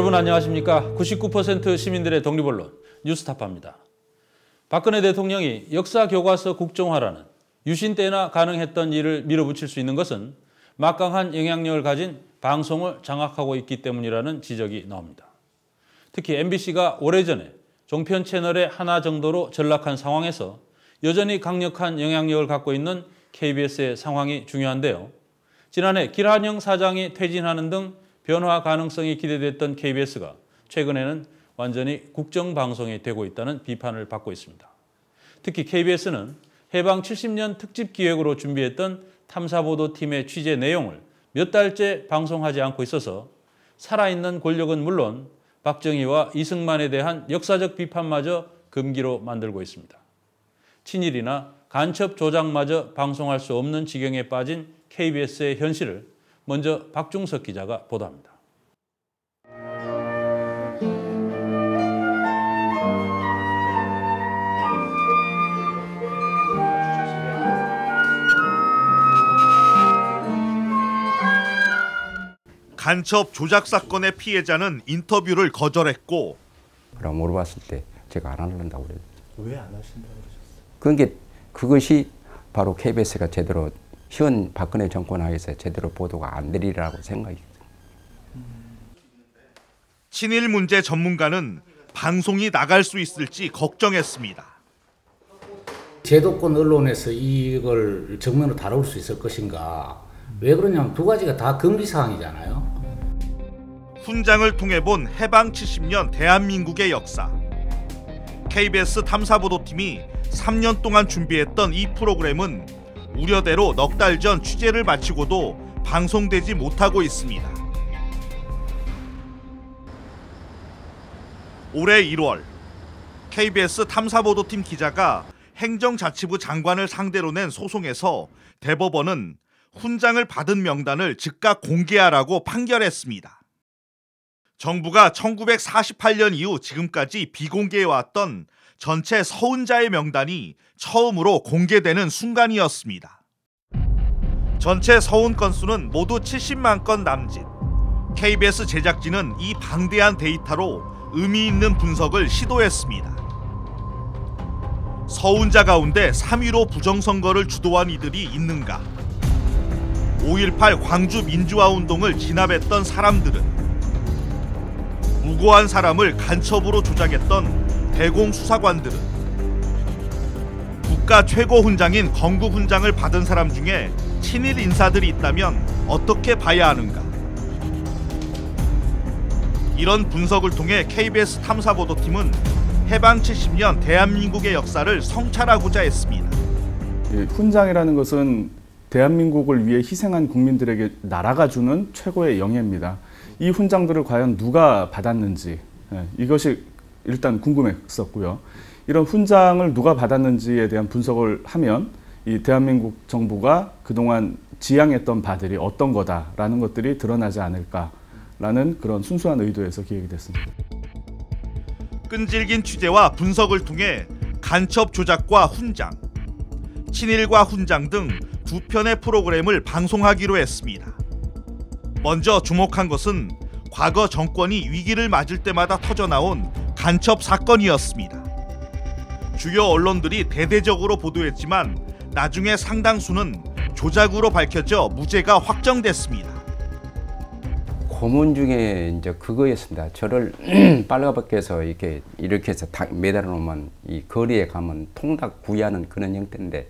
여러분 안녕하십니까? 99% 시민들의 독립언론 뉴스타파입니다. 박근혜 대통령이 역사 교과서 국정화라는 유신 때나 가능했던 일을 밀어붙일 수 있는 것은 막강한 영향력을 가진 방송을 장악하고 있기 때문이라는 지적이 나옵니다. 특히 MBC가 오래전에 종편 채널의 하나 정도로 전락한 상황에서 여전히 강력한 영향력을 갖고 있는 KBS의 상황이 중요한데요. 지난해 길한영 사장이 퇴진하는 등 변화 가능성이 기대됐던 KBS가 최근에는 완전히 국정방송이 되고 있다는 비판을 받고 있습니다. 특히 KBS는 해방 70년 특집 기획으로 준비했던 탐사보도팀의 취재 내용을 몇 달째 방송하지 않고 있어서 살아있는 권력은 물론 박정희와 이승만에 대한 역사적 비판마저 금기로 만들고 있습니다. 친일이나 간첩 조작마저 방송할 수 없는 지경에 빠진 KBS의 현실을 먼저 박중석 기자가 보도합니다. 간첩 조작 사건의 피해자는 인터뷰를 거절했고 그럼 물어봤을 때 제가 안 한다고 그래요. 왜 안 하신다고 그러셨어요? 그게 그것이 바로 KBS가 제대로 현 박근혜 정권 하에서 제대로 보도가 안 되리라고 생각이 친일 문제 전문가는 방송이 나갈 수 있을지 걱정했습니다. 제도권 언론에서 이걸 정면으로 다룰 수 있을 것인가? 왜 그러냐면 두 가지가 다 금기 사항이잖아요. 훈장을 통해 본 해방 70년 대한민국의 역사. KBS 탐사보도팀이 3년 동안 준비했던 이 프로그램은 우려대로 넉 달 전 취재를 마치고도 방송되지 못하고 있습니다. 올해 1월 KBS 탐사보도팀 기자가 행정자치부 장관을 상대로 낸 소송에서 대법원은 훈장을 받은 명단을 즉각 공개하라고 판결했습니다. 정부가 1948년 이후 지금까지 비공개해왔던 전체 서훈자의 명단이 처음으로 공개되는 순간이었습니다. 전체 서훈 건수는 모두 70만 건 남짓. KBS 제작진은 이 방대한 데이터로 의미 있는 분석을 시도했습니다. 서훈자 가운데 3.15 부정선거를 주도한 이들이 있는가? 5.18 광주 민주화 운동을 진압했던 사람들은 무고한 사람을 간첩으로 조작했던 대공 수사관들은 국가 최고 훈장인 건국 훈장을 받은 사람 중에 친일 인사들이 있다면 어떻게 봐야 하는가? 이런 분석을 통해 KBS 탐사보도팀은 해방 70년 대한민국의 역사를 성찰하고자 했습니다. 예, 훈장이라는 것은 대한민국을 위해 희생한 국민들에게 나라가 주는 최고의 영예입니다. 이 훈장들을 과연 누가 받았는지 예, 이것이 일단 궁금했었고요. 이런 훈장을 누가 받았는지에 대한 분석을 하면 이 대한민국 정부가 그동안 지향했던 바들이 어떤 거다라는 것들이 드러나지 않을까라는 그런 순수한 의도에서 기획이 됐습니다. 끈질긴 취재와 분석을 통해 간첩 조작과 훈장, 친일과 훈장 등 두 편의 프로그램을 방송하기로 했습니다. 먼저 주목한 것은 과거 정권이 위기를 맞을 때마다 터져나온 간첩 사건이었습니다. 주요 언론들이 대대적으로 보도했지만 나중에 상당수는 조작으로 밝혀져 무죄가 확정됐습니다. 고문 중에 이제 그거였습니다. 저를 빨가벗겨서 이렇게 이렇게 해서 매달아 놓으면 이 거리에 가면 통닭 구이하는 그런 형태인데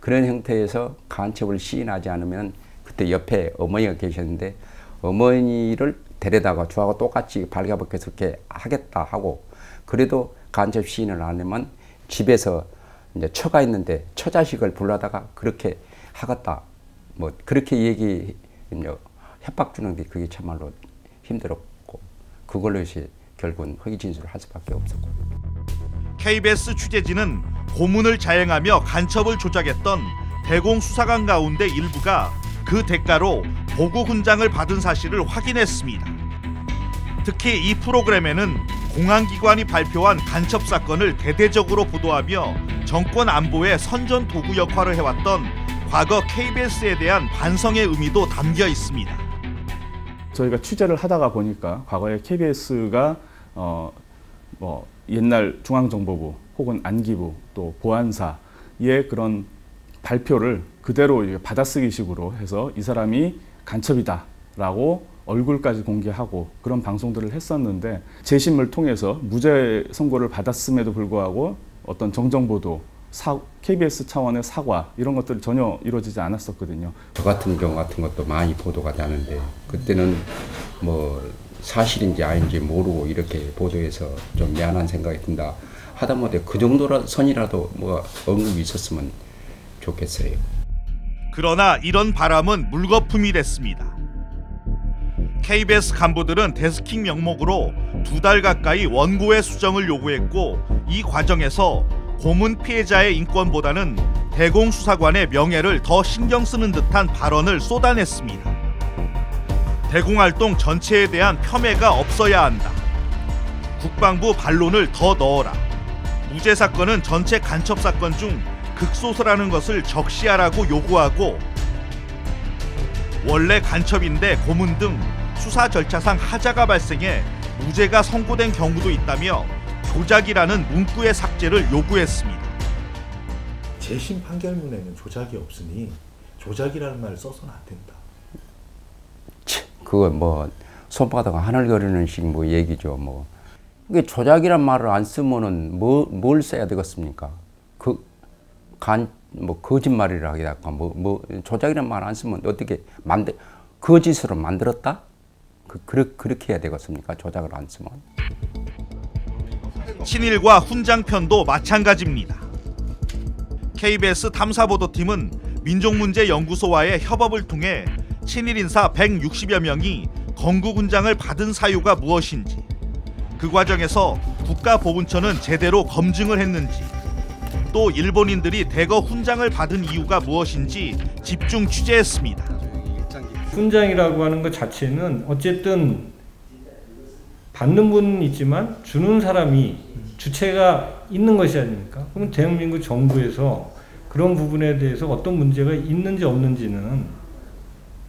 그런 형태에서 간첩을 시인하지 않으면 그때 옆에 어머니가 계셨는데 어머니를 데려다가 저하고 똑같이 발가벗겨서 이렇게 하겠다 하고 그래도 간첩 시인을 안 하면 집에서 이제 처가 있는데 처자식을 불러다가 그렇게 하겠다. 뭐 그렇게 얘기 협박 주는 게 그게 참말로 힘들었고 그걸로 이제 결국은 허위 진술을 할 수밖에 없었고. KBS 취재진은 고문을 자행하며 간첩을 조작했던 대공 수사관 가운데 일부가 그 대가로 보고 훈장을 받은 사실을 확인했습니다. 특히 이 프로그램에는 공안기관이 발표한 간첩 사건을 대대적으로 보도하며 정권 안보의 선전 도구 역할을 해왔던 과거 KBS에 대한 반성의 의미도 담겨 있습니다. 저희가 취재를 하다가 보니까 과거에 KBS가 어, 뭐 옛날 중앙정보부 혹은 안기부 또 보안사의 그런 발표를 그대로 받아쓰기식으로 해서 이 사람이 간첩이다라고 얼굴까지 공개하고 그런 방송들을 했었는데 재심을 통해서 무죄 선고를 받았음에도 불구하고 어떤 정정보도 사, KBS 차원의 사과 이런 것들이 전혀 이루어지지 않았었거든요. 저 같은 경우 같은 것도 많이 보도가 되는데 그때는 뭐 사실인지 아닌지 모르고 이렇게 보도해서 좀 미안한 생각이 든다. 하다못해 그 정도라 선이라도 뭐 언급이 있었으면 좋겠어요. 그러나 이런 바람은 물거품이 됐습니다. KBS 간부들은 데스킹 명목으로 두 달 가까이 원고의 수정을 요구했고 이 과정에서 고문 피해자의 인권보다는 대공수사관의 명예를 더 신경 쓰는 듯한 발언을 쏟아냈습니다. 대공활동 전체에 대한 폄훼가 없어야 한다. 국방부 반론을 더 넣어라. 무죄 사건은 전체 간첩 사건 중 극소수라는 것을 적시하라고 요구하고 원래 간첩인데 고문 등 수사 절차상 하자가 발생해 무죄가 선고된 경우도 있다며 조작이라는 문구의 삭제를 요구했습니다. 재심 판결문에는 조작이 없으니 조작이라는 말을 써서는 안 된다. 그거 뭐 손바닥 하늘 가리는 식 뭐 얘기죠 뭐. 이게 조작이란 말을 안 쓰면은 뭐, 뭘 써야 되겠습니까? 그, 간, 뭐, 거짓말이라 하기다. 뭐, 뭐, 조작이란 말 안 쓰면 어떻게 만들, 거짓으로 만들었다? 그, 그렇게, 그렇게 해야 되겠습니까? 조작을 안 쓰면. 친일과 훈장편도 마찬가지입니다. KBS 탐사보도팀은 민족문제연구소와의 협업을 통해 친일 인사 160여 명이 건국 훈장을 받은 사유가 무엇인지 그 과정에서 국가보훈처는 제대로 검증을 했는지 또 일본인들이 대거 훈장을 받은 이유가 무엇인지 집중 취재했습니다. 훈장이라고 하는 것 자체는 어쨌든 받는 분은 있지만 주는 사람이 주체가 있는 것이 아닙니까? 그럼 대한민국 정부에서 그런 부분에 대해서 어떤 문제가 있는지 없는지는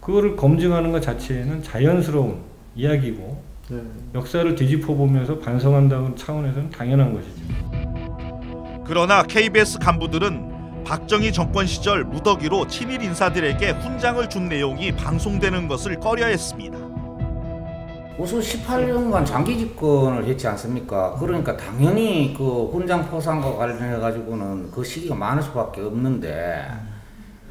그거를 검증하는 것 자체는 자연스러운 이야기고 역사를 뒤집어 보면서 반성한다는 차원에서는 당연한 것이죠. 그러나 KBS 간부들은 박정희 정권 시절 무더기로 친일 인사들에게 훈장을 준 내용이 방송되는 것을 꺼려했습니다. 우선 18년간 장기 집권을 했지 않습니까? 그러니까 당연히 그 훈장 포상과 관련해 가지고는 그 시기가 많을 수밖에 없는데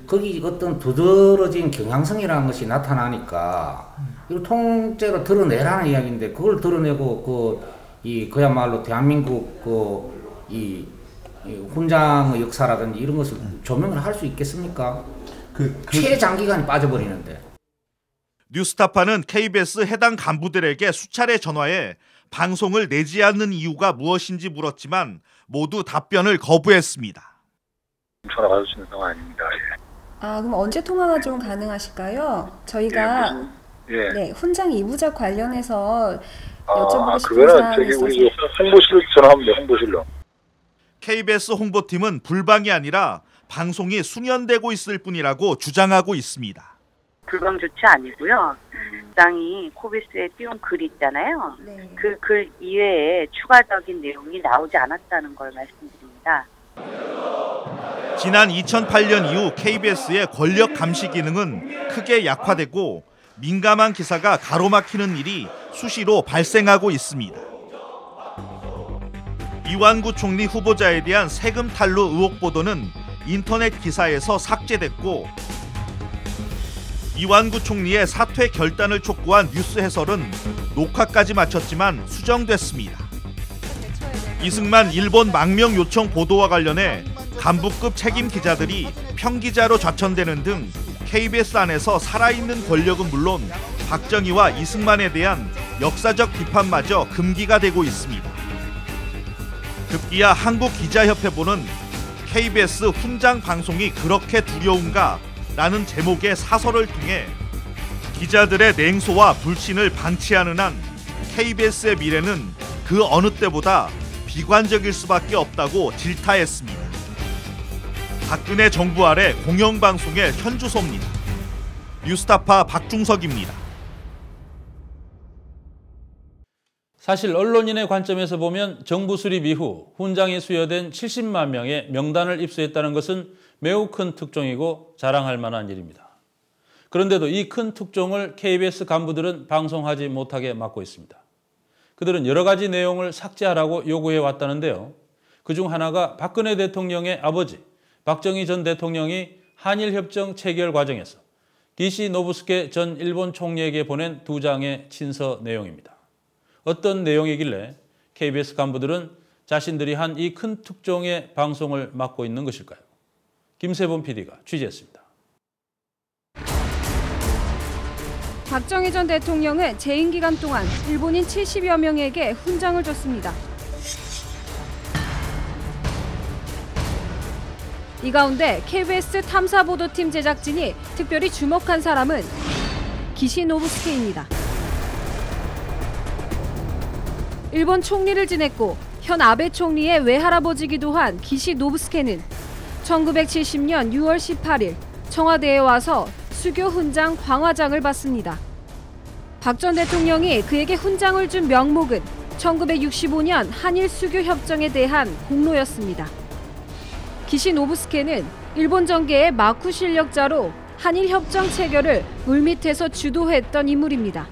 거기 어떤 두드러진 경향성이라는 것이 나타나니까 이걸 통째로 드러내라는 이야기인데 그걸 드러내고 그 이 그야말로 대한민국 그이 훈장의 역사라든지 이런 것을 조명을 할 수 있겠습니까? 그, 그 최장기간이 빠져버리는데. 뉴스타파는 KBS 해당 간부들에게 수차례 전화해 방송을 내지 않는 이유가 무엇인지 물었지만 모두 답변을 거부했습니다. 전화 받을 수 있는 상황 아닙니다. 아, 그럼 언제 통화가 좀 가능하실까요? 저희가 예. 예. 네, 훈장 이부작 관련해서 아, 여쭤보고 싶은 그거는 사항이 저기 있어서 우리 홍보실 전화하면 돼, 홍보실로. KBS 홍보팀은 불방이 아니라 방송이 수년되고 있을 뿐이라고 주장하고 있습니다. 불방 조치 아니고요. 당이 코비스에 띄운 글 있잖아요. 네. 그글 이외에 추가적인 내용이 나오지 않았다는 걸 말씀드립니다. 지난 2008년 이후 KBS의 권력 감시 기능은 크게 약화되고 민감한 기사가 가로막히는 일이 수시로 발생하고 있습니다. 이완구 총리 후보자에 대한 세금 탈루 의혹 보도는 인터넷 기사에서 삭제됐고 이완구 총리의 사퇴 결단을 촉구한 뉴스 해설은 녹화까지 마쳤지만 수정됐습니다. 이승만 일본 망명 요청 보도와 관련해 간부급 책임 기자들이 평기자로 좌천되는 등 KBS 안에서 살아있는 권력은 물론 박정희와 이승만에 대한 역사적 비판마저 금기가 되고 있습니다. 급기야 한국기자협회보는 KBS 훈장 방송이 그렇게 두려운가 라는 제목의 사설을 통해 기자들의 냉소와 불신을 방치하는 한 KBS의 미래는 그 어느 때보다 비관적일 수밖에 없다고 질타했습니다. 박근혜 정부 아래 공영방송의 현주소입니다. 뉴스타파 박중석입니다. 사실 언론인의 관점에서 보면 정부 수립 이후 훈장이 수여된 70만 명의 명단을 입수했다는 것은 매우 큰 특종이고 자랑할 만한 일입니다. 그런데도 이 큰 특종을 KBS 간부들은 방송하지 못하게 막고 있습니다. 그들은 여러 가지 내용을 삭제하라고 요구해 왔다는데요. 그 중 하나가 박근혜 대통령의 아버지 박정희 전 대통령이 한일협정 체결 과정에서 기시 노부스케 전 일본 총리에게 보낸 두 장의 친서 내용입니다. 어떤 내용이길래 KBS 간부들은 자신들이 한 이 큰 특종의 방송을 막고 있는 것일까요? 김세범 PD가 취재했습니다. 박정희 전 대통령은 재임 기간 동안 일본인 70여 명에게 훈장을 줬습니다. 이 가운데 KBS 탐사보도팀 제작진이 특별히 주목한 사람은 기시노부스케입니다. 일본 총리를 지냈고 현 아베 총리의 외할아버지기도 한 기시 노부스케는 1970년 6월 18일 청와대에 와서 수교 훈장 광화장을 받습니다. 박 전 대통령이 그에게 훈장을 준 명목은 1965년 한일 수교 협정에 대한 공로였습니다. 기시 노부스케는 일본 정계의 마쿠 실력자로 한일 협정 체결을 물밑에서 주도했던 인물입니다.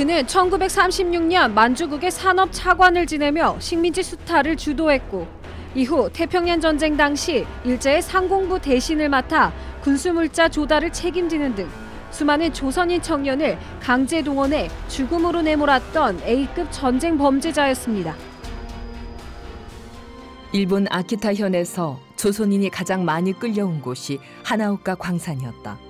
그는 1936년 만주국의 산업 차관을 지내며 식민지 수탈을 주도했고 이후 태평양 전쟁 당시 일제의 상공부 대신을 맡아 군수물자 조달을 책임지는 등 수많은 조선인 청년을 강제 동원해 죽음으로 내몰았던 A급 전쟁 범죄자였습니다. 일본 아키타 현에서 조선인이 가장 많이 끌려온 곳이 하나오카 광산이었다.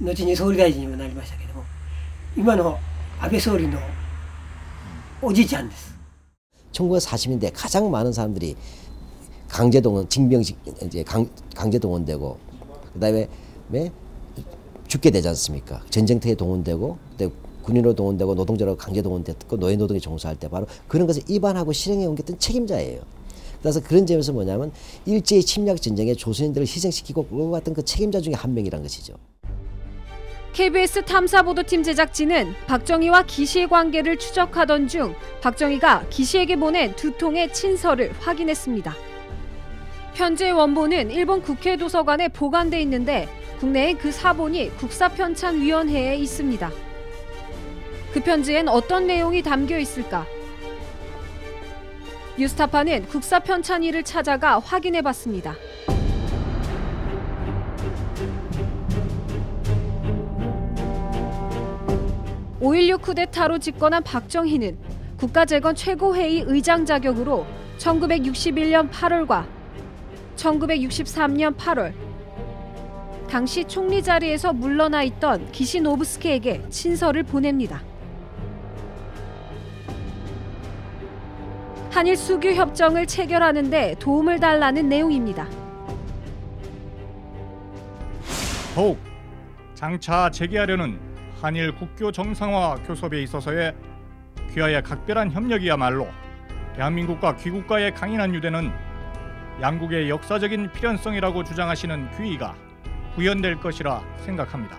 後に総理大臣にもなりましたけども今の安倍総理のおじいちゃんです 1940년대 가장 많은 사람들이 강제동원, 징병식 이제 강, 강제동원되고 그다음에 왜 죽게 되지 않습니까? 전쟁터에 동원되고 그때 군인으로 동원되고 노동자로 강제 동원됐고 노예 노동에 종사할 때 바로 그런 것을 입안하고 실행해 옮겼던 책임자예요. 그래서 그런 점에서 뭐냐면 일제의 침략 전쟁에 조선인들을 희생시키고 끌고 갔던 그 책임자 중에 한 명이란 것이죠. KBS 탐사보도팀 제작진은 박정희와 기시의 관계를 추적하던 중 박정희가 기시에게 보낸 두 통의 친서를 확인했습니다. 편지의 원본은 일본 국회 도서관에 보관돼 있는데 국내엔 그 사본이 국사편찬위원회에 있습니다. 그 편지엔 어떤 내용이 담겨 있을까? 뉴스타파는 국사편찬위를 찾아가 확인해 봤습니다. (5.16) 쿠데타로 집권한 박정희는 국가재건 최고회의 의장 자격으로 1961년 8월과 1963년 8월 당시 총리 자리에서 물러나 있던 기시노브스케에게 친서를 보냅니다. 한일 수교 협정을 체결하는데 도움을 달라는 내용입니다. 더욱 장차 재개하려는 한일 국교 정상화 교섭에 있어서의 귀하의 각별한 협력이야말로 대한민국과 귀국가의 강인한 유대는 양국의 역사적인 필연성이라고 주장하시는 귀의가 구현될 것이라 생각합니다.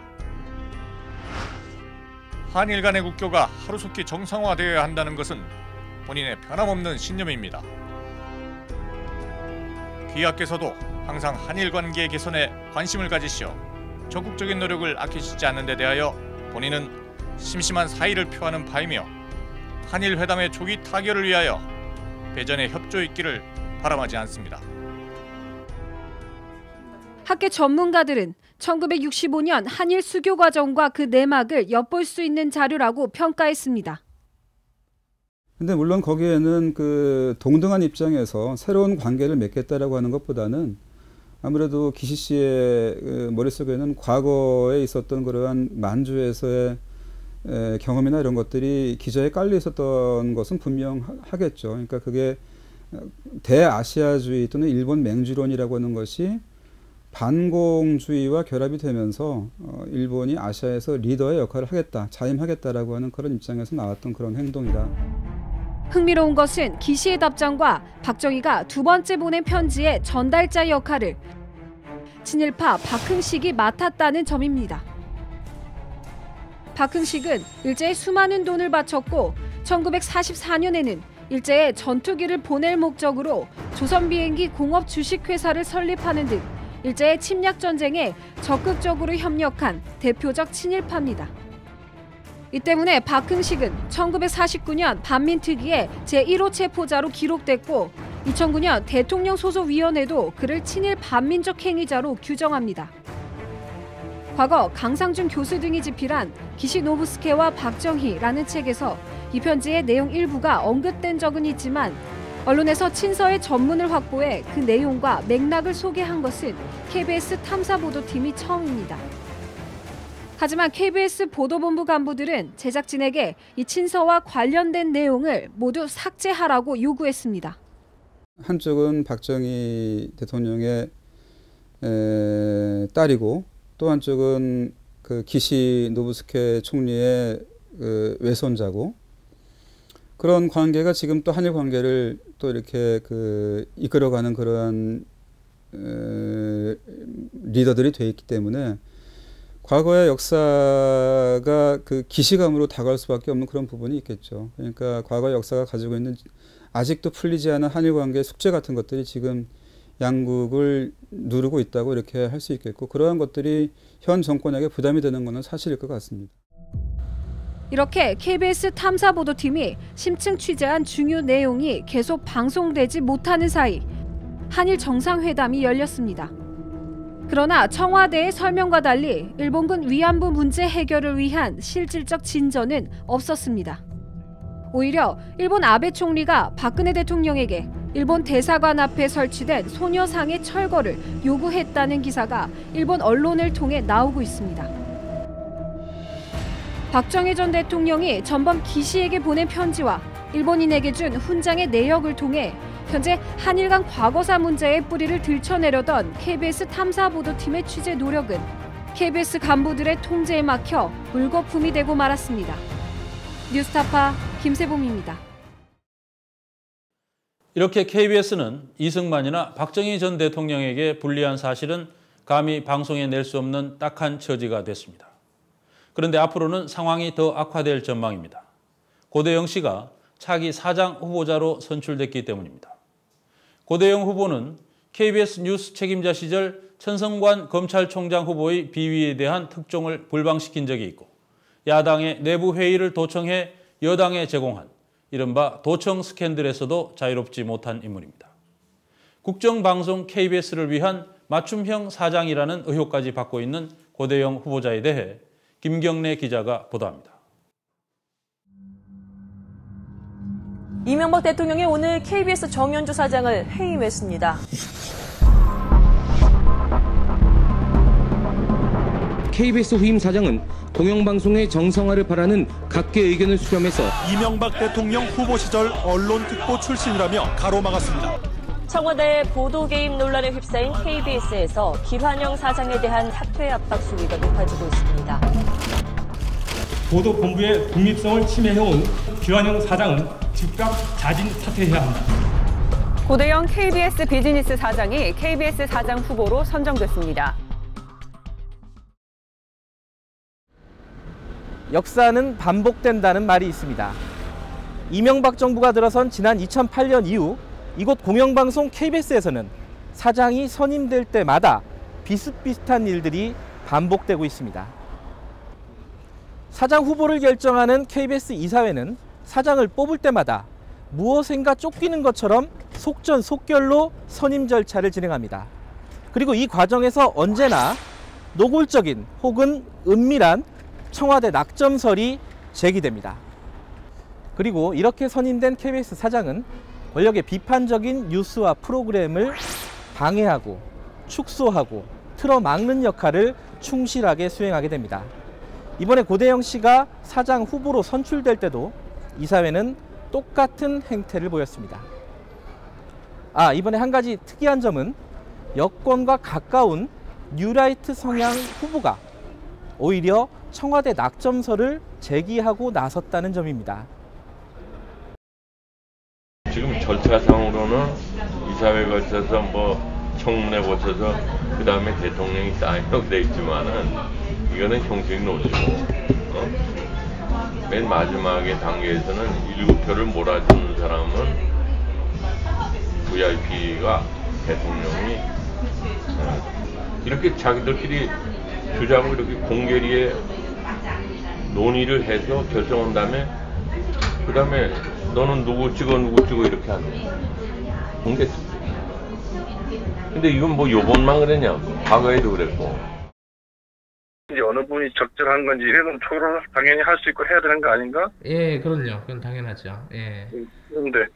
한일 간의 국교가 하루속히 정상화되어야 한다는 것은 본인의 변함없는 신념입니다. 귀하께서도 항상 한일 관계 개선에 관심을 가지시어 적극적인 노력을 아끼시지 않는 데 대하여 본인은 심심한 사의를 표하는 바이며 한일 회담의 조기 타결을 위하여 배전에 협조 있기를 바람하지 않습니다. 학계 전문가들은 1965년 한일 수교 과정과 그 내막을 엿볼 수 있는 자료라고 평가했습니다. 근데 물론 거기에는 그 동등한 입장에서 새로운 관계를 맺겠다라고 하는 것보다는 아무래도 기시 씨의 그 머릿속에는 과거에 있었던 그러한 만주에서의 에, 경험이나 이런 것들이 기저에 깔려 있었던 것은 분명하겠죠. 그러니까 그게 대아시아주의 또는 일본 맹주론이라고 하는 것이 반공주의와 결합이 되면서 어, 일본이 아시아에서 리더의 역할을 하겠다, 자임하겠다라고 하는 그런 입장에서 나왔던 그런 행동이다. 흥미로운 것은 기시의 답장과 박정희가 두 번째 보낸 편지의 전달자 역할을 친일파 박흥식이 맡았다는 점입니다. 박흥식은 일제에 수많은 돈을 바쳤고 1944년에는 일제에 전투기를 보낼 목적으로 조선 비행기 공업 주식회사를 설립하는 등 일제의 침략 전쟁에 적극적으로 협력한 대표적 친일파입니다. 이 때문에 박흥식은 1949년 반민특위의 제1호 체포자로 기록됐고 2009년 대통령 소속위원회도 그를 친일 반민족 행위자로 규정합니다. 과거 강상준 교수 등이 집필한 기시노부스케와 박정희라는 책에서 이 편지의 내용 일부가 언급된 적은 있지만 언론에서 친서의 전문을 확보해 그 내용과 맥락을 소개한 것은 KBS 탐사보도팀이 처음입니다. 하지만 KBS 보도본부 간부들은 제작진에게 이 친서와 관련된 내용을 모두 삭제하라고 요구했습니다. 한쪽은 박정희 대통령의 에, 딸이고 또 한쪽은 그 기시 노부스케 총리의 그 외손자고 그런 관계가 지금 또 한일 관계를 또 이렇게 그 이끌어가는 그런 에, 리더들이 돼 있기 때문에 과거의 역사가 그 기시감으로 다가올 수밖에 없는 그런 부분이 있겠죠. 그러니까 과거 역사가 가지고 있는 아직도 풀리지 않은 한일 관계 숙제 같은 것들이 지금 양국을 누르고 있다고 이렇게 할 수 있겠고 그러한 것들이 현 정권에게 부담이 되는 것은 사실일 것 같습니다. 이렇게 KBS 탐사보도팀이 심층 취재한 중요 내용이 계속 방송되지 못하는 사이 한일 정상회담이 열렸습니다. 그러나 청와대의 설명과 달리 일본군 위안부 문제 해결을 위한 실질적 진전은 없었습니다. 오히려 일본 아베 총리가 박근혜 대통령에게 일본 대사관 앞에 설치된 소녀상의 철거를 요구했다는 기사가 일본 언론을 통해 나오고 있습니다. 박정희 전 대통령이 전범 기시에게 보낸 편지와 일본인에게 준 훈장의 내역을 통해 현재 한일 간 과거사 문제의 뿌리를 들춰내려던 KBS 탐사보도팀의 취재 노력은 KBS 간부들의 통제에 막혀 물거품이 되고 말았습니다. 뉴스타파 김세범입니다. 이렇게 KBS는 이승만이나 박정희 전 대통령에게 불리한 사실은 감히 방송에 낼 수 없는 딱한 처지가 됐습니다. 그런데 앞으로는 상황이 더 악화될 전망입니다. 고대영 씨가 차기 사장 후보자로 선출됐기 때문입니다. 고대영 후보는 KBS 뉴스 책임자 시절 천성관 검찰총장 후보의 비위에 대한 특종을 불방시킨 적이 있고 야당의 내부 회의를 도청해 여당에 제공한 이른바 도청 스캔들에서도 자유롭지 못한 인물입니다. 국정방송 KBS를 위한 맞춤형 사장이라는 의혹까지 받고 있는 고대영 후보자에 대해 김경래 기자가 보도합니다. 이명박 대통령이 오늘 KBS 정현주 사장을 해임했습니다. KBS 후임 사장은 공영방송의 정상화를 바라는 각계의 의견을 수렴해서 이명박 대통령 후보 시절 언론 특보 출신이라며 가로막았습니다. 청와대 보도 개입 논란에 휩싸인 KBS에서 김환영 사장에 대한 사퇴 압박 수위가 높아지고 있습니다. 보도본부의 독립성을 침해해온 김환영 사장은 즉각 자진 사퇴해야 합니다. 고대영 KBS 비즈니스 사장이 KBS 사장 후보로 선정됐습니다. 역사는 반복된다는 말이 있습니다. 이명박 정부가 들어선 지난 2008년 이후 이곳 공영방송 KBS에서는 사장이 선임될 때마다 비슷비슷한 일들이 반복되고 있습니다. 사장 후보를 결정하는 KBS 이사회는 사장을 뽑을 때마다 무엇인가 쫓기는 것처럼 속전속결로 선임 절차를 진행합니다. 그리고 이 과정에서 언제나 노골적인 혹은 은밀한 청와대 낙점설이 제기됩니다. 그리고 이렇게 선임된 KBS 사장은 권력의 비판적인 뉴스와 프로그램을 방해하고 축소하고 틀어막는 역할을 충실하게 수행하게 됩니다. 이번에 고대영 씨가 사장 후보로 선출될 때도 이사회는 똑같은 행태를 보였습니다. 아, 이번에 한 가지 특이한 점은 여권과 가까운 뉴라이트 성향 후보가 오히려 청와대 낙점서를 제기하고 나섰다는 점입니다. 지금 절차상으로는 이사회 거쳐서 뭐 청문회 거쳐서 그 다음에 대통령이 사인하게 돼 있지만은 이거는 형식 노지고 어? 맨 마지막에 단계에서는 일곱 표를 몰아주는 사람은 VIP가 대통령이 어, 이렇게 자기들끼리 주장을 이렇게 공개리에 논의를 해서 결정한 다음에 그 다음에 너는 누구 찍어 누구 찍어 이렇게 하는 거야. 공개. 근데 이건 뭐 요번만 그랬냐? 과거에도 그랬고. 어느 분이 적절한 건지 이런 토론을 당연히 할 수 있고 해야 되는 거 아닌가? 예, 그럼요. 그건 당연하죠. 예. 그런데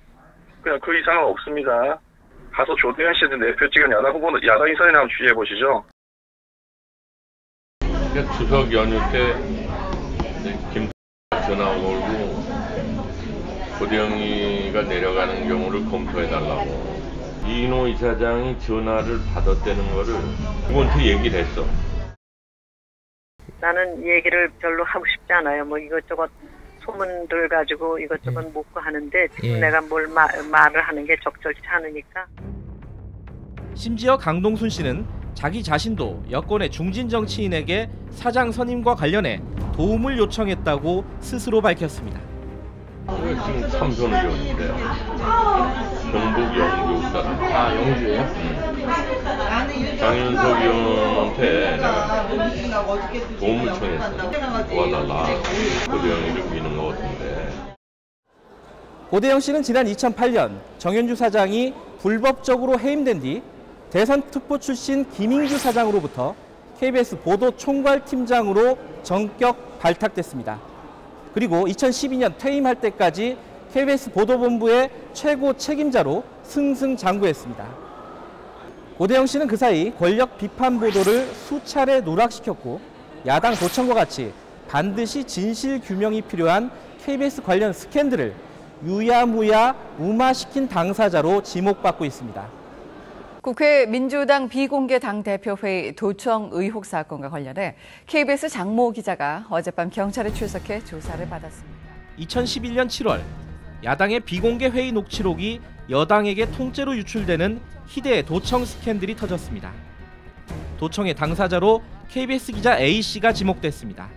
그냥 그 이상은 없습니다. 가서 조대현 씨한테 내표 찍은 야당 후보는 야당 인사이나 한번 취재해 보시죠. 그러니까 추석 연휴 때 김 전화 걸고 고대영이가 내려가는 경우를 검토해 달라고 이인호 이사장이 전화를 받았다는 거를 누구한테 얘기를 했어. 나는 얘기를 별로 하고 싶지 않아요. 뭐 이것저것 소문들 가지고 이것저것 묻고 하는데 지금 예. 내가 뭘 마- 말을 하는 게 적절치 않으니까 심지어 강동순 씨는 자기 자신도 여권의 중진 정치인에게 사장 선임과 관련해 도움을 요청했다고 스스로 밝혔습니다. 지금 삼선 의원인데 경북 영주 사람. 아, 영주예요? 장윤석 의원한테 도움을 청했어. 도와달라. 고대영이를 미는 것 같은데. 고대영 씨는 지난 2008년 정현주 사장이 불법적으로 해임된 뒤 대선 특보 출신 김인규 사장으로부터 KBS 보도 총괄팀장으로 전격 발탁됐습니다. 그리고 2012년 퇴임할 때까지 KBS 보도본부의 최고 책임자로 승승장구했습니다. 고대영 씨는 그 사이 권력 비판 보도를 수차례 누락시켰고 야당 도청과 같이 반드시 진실 규명이 필요한 KBS 관련 스캔들을 유야무야 무마시킨 당사자로 지목받고 있습니다. 국회 민주당 비공개 당대표회의 도청 의혹 사건과 관련해 KBS 장모 기자가 어젯밤 경찰에 출석해 조사를 받았습니다. 2011년 7월 야당의 비공개 회의 녹취록이 여당에게 통째로 유출되는 희대의 도청 스캔들이 터졌습니다. 도청의 당사자로 KBS 기자 A씨가 지목됐습니다.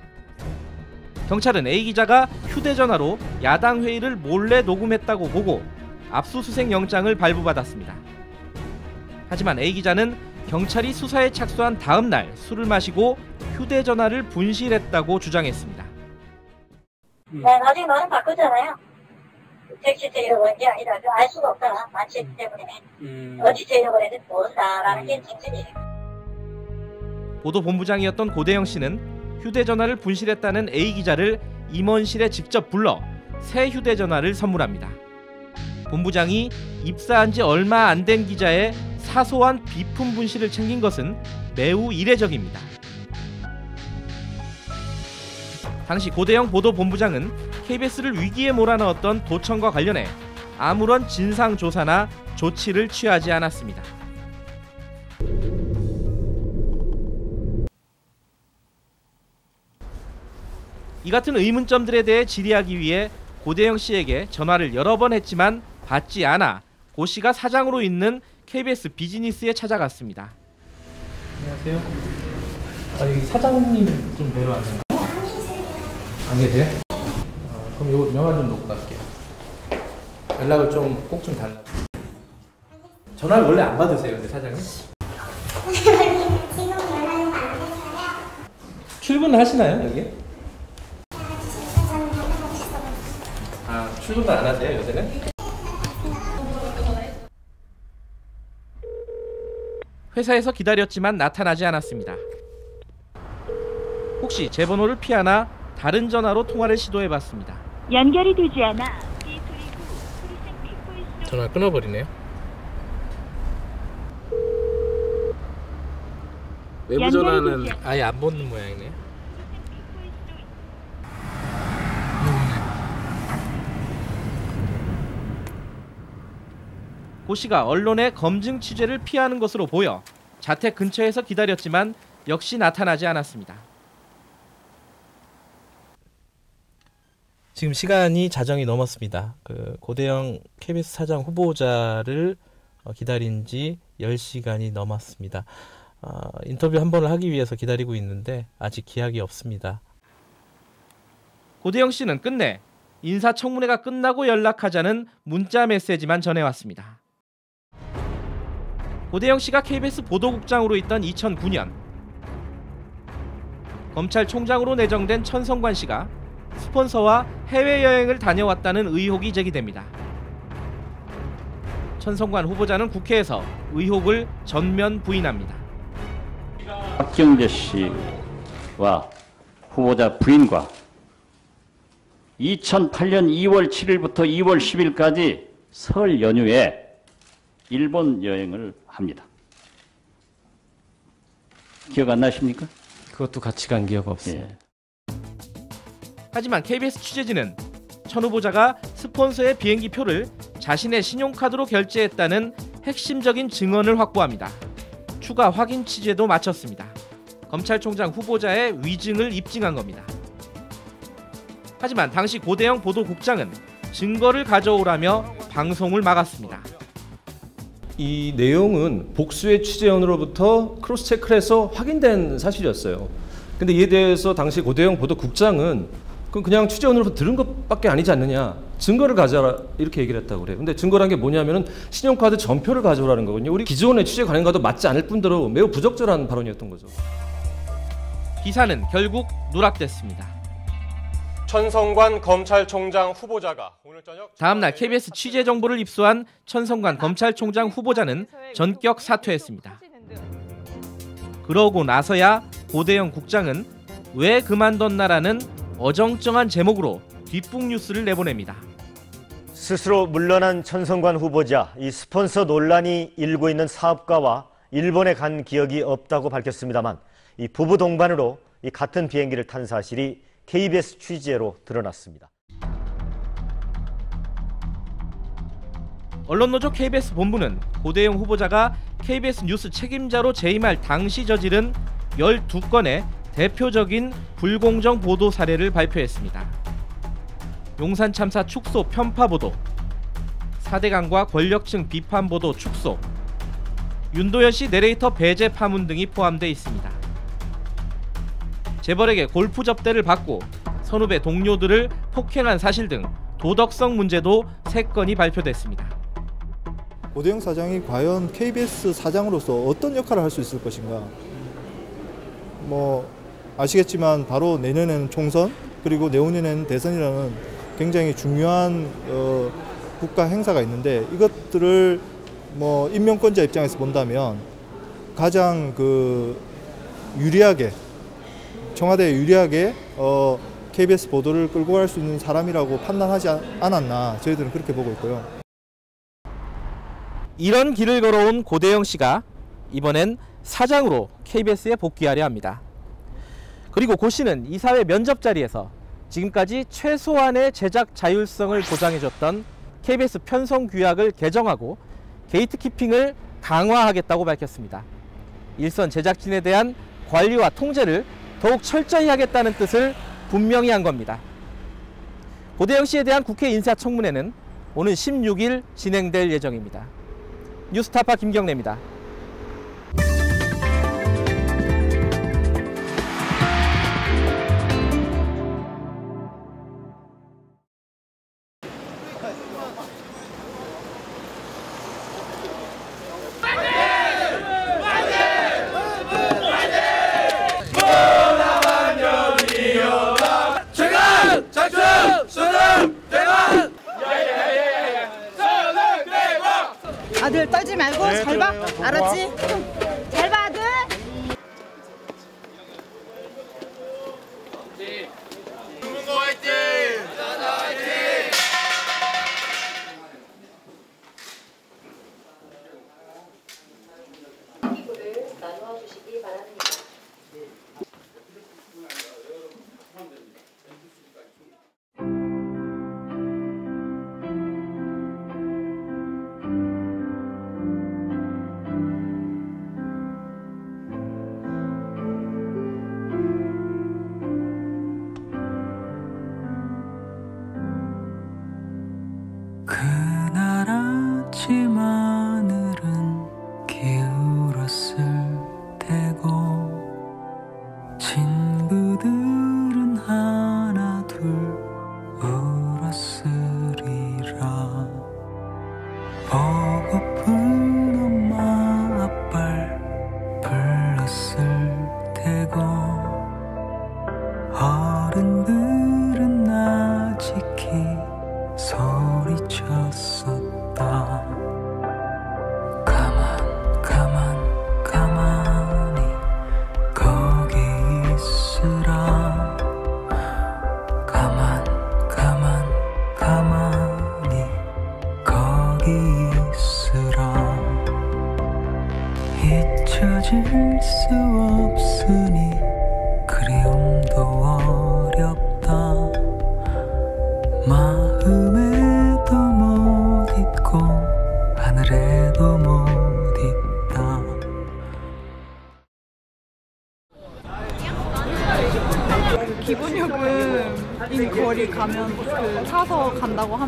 경찰은 A 기자가 휴대전화로 야당 회의를 몰래 녹음했다고 보고 압수수색 영장을 발부받았습니다. 하지만 A 기자는 경찰이 수사에 착수한 다음 날 술을 마시고 휴대전화를 분실했다고 주장했습니다. 네, 나중에 말은 바꾸잖아요. 택시 데리러 온게 아니라 그알 수가 없다. 마취 때문에. 어디 데리러 했는지 모른다라는 게 진실이에요. 보도본부장이었던 고대영 씨는 휴대전화를 분실했다는 A 기자를 임원실에 직접 불러 새 휴대전화를 선물합니다. 본부장이 입사한 지 얼마 안 된 기자의 사소한 비품 분실을 챙긴 것은 매우 이례적입니다. 당시 고대영 보도본부장은 KBS를 위기에 몰아넣었던 도청과 관련해 아무런 진상 조사나 조치를 취하지 않았습니다. 이 같은 의문점들에 대해 질의하기 위해 고대영 씨에게 전화를 여러 번 했지만 받지 않아 고 씨가 사장으로 있는 KBS 비즈니스에 찾아갔습니다. 안녕하세요. 아, 여기 사장님 좀 뵈러 왔는데. 안 계세요? 아, 그럼 요 명함 좀 놓고 갈게요. 연락을 좀 꼭 좀 달라고. 전화를 원래 안 받으세요, 근데 사장님? 출근 하시나요, 여기? 아, 출근도 안 하세요, 요새는? 회사에서 기다렸지만 나타나지 않았습니다. 혹시 제 번호를 피하나 다른 전화로 통화를 시도해봤습니다. 연결이 되지 않아 전화 끊어버리네요. 외부 전화는 아예 안 받는 모양이네요. 고 씨가 언론의 검증 취재를 피하는 것으로 보여 자택 근처에서 기다렸지만 역시 나타나지 않았습니다. 지금 시간이 자정이 넘었습니다. 그 고대영 KBS 사장 후보자를 어, 기다린 지 10시간이 넘었습니다. 어, 인터뷰 한 번을 하기 위해서 기다리고 있는데 아직 기약이 없습니다. 고대영 씨는 끝내 인사청문회가 끝나고 연락하자는 문자 메시지만 전해왔습니다. 고대영 씨가 KBS 보도국장으로 있던 2009년 검찰총장으로 내정된 천성관 씨가 스폰서와 해외여행을 다녀왔다는 의혹이 제기됩니다. 천성관 후보자는 국회에서 의혹을 전면 부인합니다. 박정재 씨와 후보자 부인과 2008년 2월 7일부터 2월 10일까지 설 연휴에 일본 여행을 합니다. 기억 안 나십니까? 그것도 같이 간 기억 없어요. 예. 하지만 KBS 취재진은 천 후보자가 스폰서의 비행기 표를 자신의 신용카드로 결제했다는 핵심적인 증언을 확보합니다. 추가 확인 취재도 마쳤습니다. 검찰총장 후보자의 위증을 입증한 겁니다. 하지만 당시 고대영 보도국장은 증거를 가져오라며 방송을 막았습니다. 이 내용은 복수의 취재원으로부터 cross check를 해서 확인된 사실이었어요. 근데 이에 대해서 당시 고대영 보도국장은 그 그냥 취재원으로부터 들은 것밖에 아니지 않느냐. 증거를 가져라 이렇게 얘기를 했다고 그래요. 근데 증거란 게 뭐냐면은 신용카드 전표를 가져오라는 거거든요. 우리 기존의 취재 관행과도 맞지 않을 뿐더러 매우 부적절한 발언이었던 거죠. 기사는 결국 누락됐습니다. 천성관 검찰총장 후보자가 오늘 저녁 다음 날 KBS 취재 정보를 입수한 천성관 검찰총장 후보자는 전격 사퇴했습니다. 그러고 나서야 고대영 국장은 왜 그만뒀나라는 어정쩡한 제목으로 뒷북 뉴스를 내보냅니다. 스스로 물러난 천성관 후보자, 이 스폰서 논란이 일고 있는 사업가와 일본에 간 기억이 없다고 밝혔습니다만 이 부부 동반으로 이 같은 비행기를 탄 사실이 KBS 취재로 드러났습니다. 언론노조 KBS 본부는 고대영 후보자가 KBS 뉴스 책임자로 재임할 당시 저지른 12건의 대표적인 불공정 보도 사례를 발표했습니다. 용산 참사 축소 편파 보도, 사대강과 권력층 비판 보도 축소, 윤도현 씨 내레이터 배제 파문 등이 포함되어 있습니다. 재벌에게 골프 접대를 받고 선후배 동료들을 폭행한 사실 등 도덕성 문제도 3건이 발표됐습니다. 고대영 사장이 과연 KBS 사장으로서 어떤 역할을 할 수 있을 것인가? 뭐 아시겠지만 바로 내년에는 총선 그리고 내후년에는 대선이라는 굉장히 중요한 어, 국가 행사가 있는데 이것들을 뭐 임명권자 입장에서 본다면 가장 그 유리하게 청와대에 유리하게 어, KBS 보도를 끌고 갈 수 있는 사람이라고 판단하지 않았나 저희들은 그렇게 보고 있고요. 이런 길을 걸어온 고대영 씨가 이번엔 사장으로 KBS에 복귀하려 합니다. 그리고 고 씨는 이사회 면접 자리에서 지금까지 최소한의 제작 자율성을 보장해줬던 KBS 편성 규약을 개정하고 게이트키핑을 강화하겠다고 밝혔습니다. 일선 제작진에 대한 관리와 통제를 더욱 철저히 하겠다는 뜻을 분명히 한 겁니다. 고대영 씨에 대한 국회 인사청문회는 오는 16일 진행될 예정입니다. 뉴스타파 김경래입니다. 떨지 말고 네, 잘 봐. 알았지? 친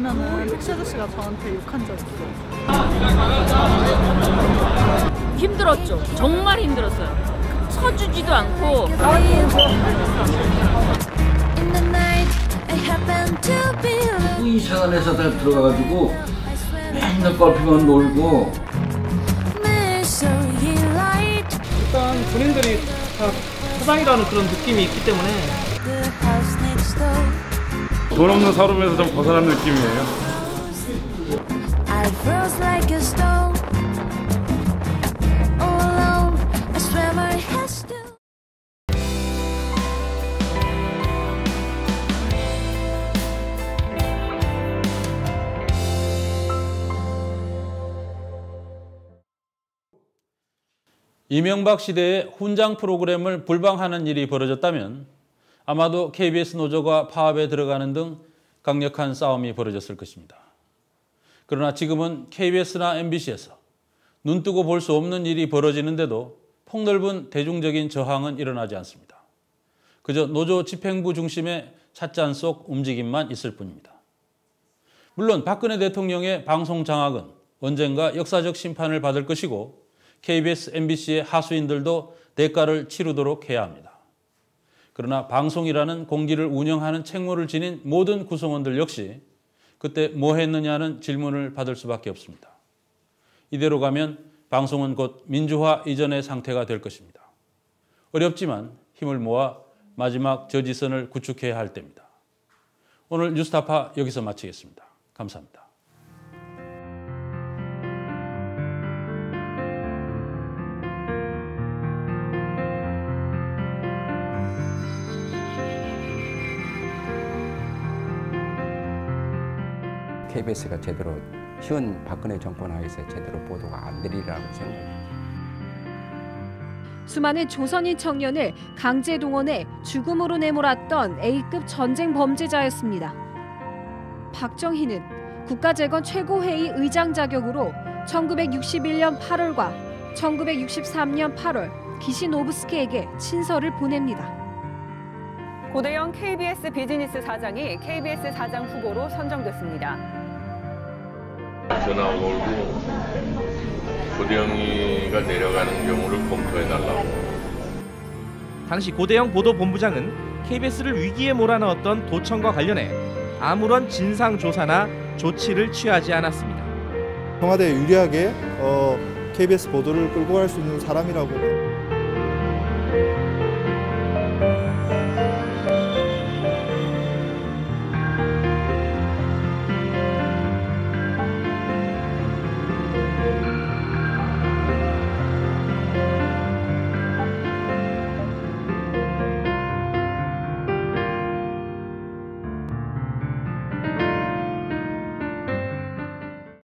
하면은 택시 아저씨가 저한테 욕한 적 있어요. 힘들었죠. 정말 힘들었어요. 서주지도 않고. 이 차관에서 다 들어가가지고 맨날 골프만 놀고 일단 본인들이 다 사장이라는 그런 느낌이 있기 때문에 돈 없는 사람에서 좀 벗어난 느낌이에요. 이명박 시대에 훈장 프로그램을 불방하는 일이 벌어졌다면 아마도 KBS 노조가 파업에 들어가는 등 강력한 싸움이 벌어졌을 것입니다. 그러나 지금은 KBS나 MBC에서 눈뜨고 볼 수 없는 일이 벌어지는데도 폭넓은 대중적인 저항은 일어나지 않습니다. 그저 노조 집행부 중심의 찻잔 속 움직임만 있을 뿐입니다. 물론 박근혜 대통령의 방송 장악은 언젠가 역사적 심판을 받을 것이고 KBS, MBC의 하수인들도 대가를 치르도록 해야 합니다. 그러나 방송이라는 공기를 운영하는 책무를 지닌 모든 구성원들 역시 그때 뭐 했느냐는 질문을 받을 수밖에 없습니다. 이대로 가면 방송은 곧 민주화 이전의 상태가 될 것입니다. 어렵지만 힘을 모아 마지막 저지선을 구축해야 할 때입니다. 오늘 뉴스타파 여기서 마치겠습니다. 감사합니다. KBS가 제대로 현 박근혜 정권 하에서 제대로 보도가 안 되리라고 생각합니다. 수많은 조선인 청년을 강제 동원해 죽음으로 내몰았던 A급 전쟁 범죄자였습니다. 박정희는 국가재건 최고회의 의장 자격으로 1961년 8월과 1963년 8월 기시노브스키에게 친서를 보냅니다. 고대영 KBS 비즈니스 사장이 KBS 사장 후보로 선정됐습니다. 전화 걸고 고대영이가 내려가는 경우를 검토해달라고. 당시 고대영 보도본부장은 KBS를 위기에 몰아넣었던 도청과 관련해 아무런 진상 조사나 조치를 취하지 않았습니다. 청와대에 유리하게 어, KBS 보도를 끌고 갈 수 있는 사람이라고